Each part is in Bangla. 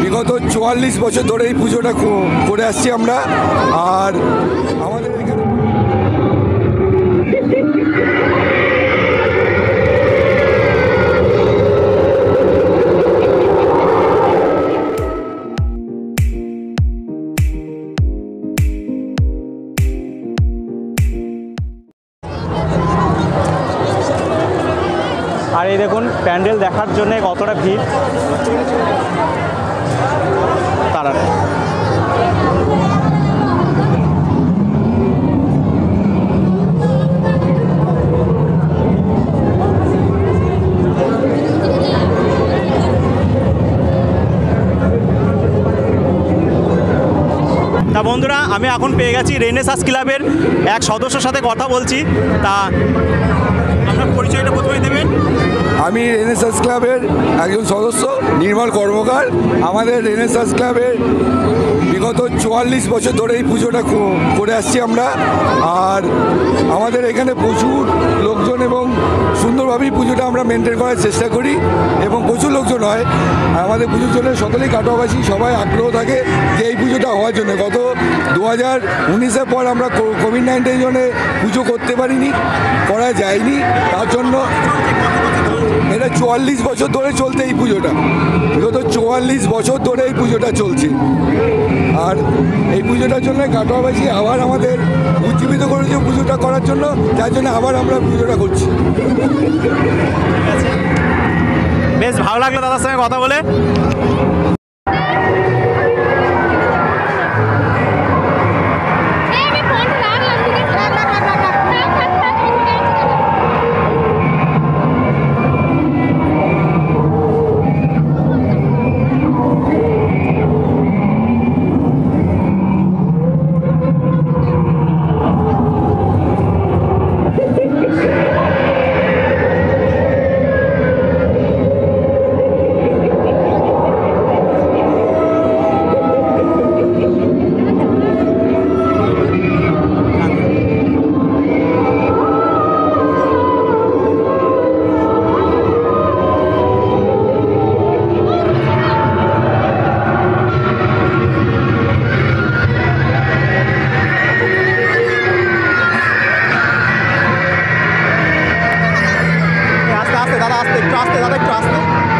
বিগত চুয়াল্লিশ বছর ধরে এই পুজোটা করে আসছি আমরা। আর আমাদের এই দেখুন, প্যান্ডেল দেখার জন্য কতটা ভিড়। তারা তা বন্ধুরা, আমি এখন পেয়ে গেছি রেনেসাস ক্লাবের এক সদস্যর সাথে কথা বলছি। তা আপনার পরিচয়টা প্রথমে দেবেন। আমি রেনেসাস ক্লাবের একজন সদস্য, নির্মল কর্মকার। আমাদের রেনেসাস ক্লাবের বিগত চুয়াল্লিশ বছর ধরে এই পুজোটা করে আসছি আমরা। আর আমাদের এখানে প্রচুর লোকজন এবং সুন্দরভাবেই পুজোটা আমরা মেনটেন করার চেষ্টা করি এবং প্রচুর লোকজন হয়। আমাদের পুজোর জন্য সকলেই কাটোয়াবাসী, সবাই আগ্রহ থাকে যে এই পুজোটা হওয়ার জন্য। গত দু হাজার উনিশের পর আমরা কোভিড নাইন্টিনের জন্য পুজো করতে পারিনি, করা যায়নি। তার জন্য এটা চুয়াল্লিশ বছর ধরে চলতে এই পুজোটা। বিগত চুয়াল্লিশ বছর ধরে এই পুজোটা চলছে। আর এই পুজোটার জন্য কাটোয়াবাসী আবার আমাদের উজ্জীবিত করেছে পুজোটা করার জন্য, যার জন্য আবার আমরা পুজোটা করছি। বেশ ভালো লাগল দাদার সঙ্গে কথা বলে। আস্তে আস্তে দাদা আস্তে একটু আস্তে দাদা একটু আস্তে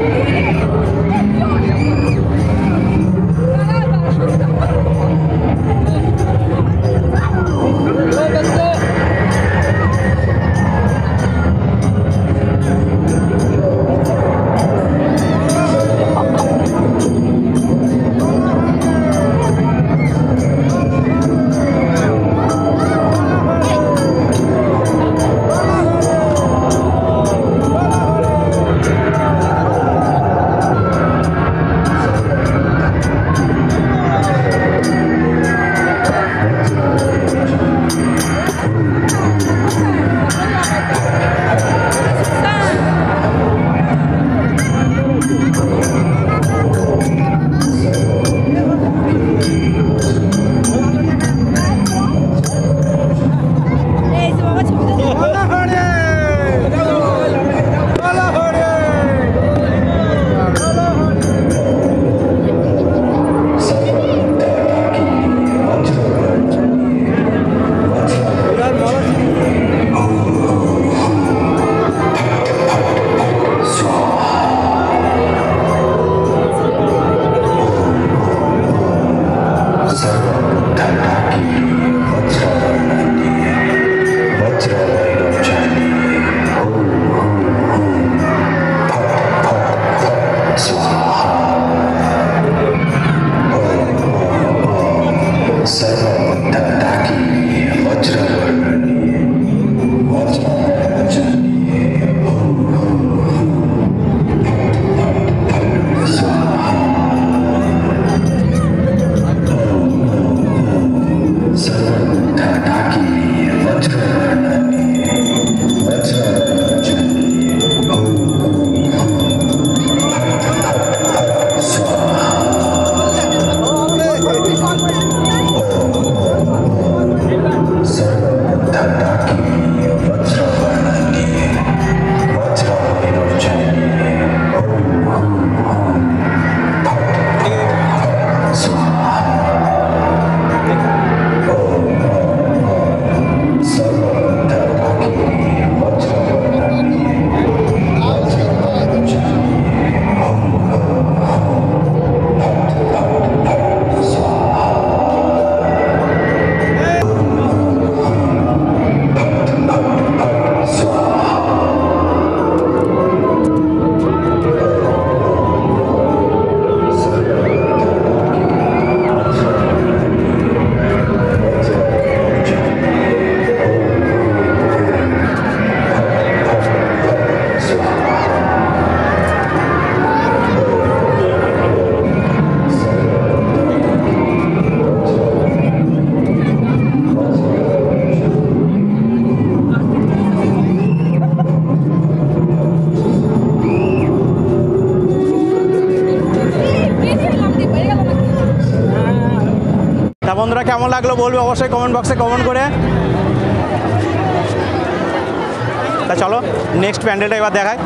Thank you. বন্ধুরা কেমন লাগল বলবে অবশ্যই কমেন্ট বক্সে কমেন্ট করে। তা চলো নেক্সট প্যান্ডেলটা এবার দেখায়